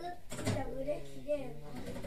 그 나무를 기대는 거.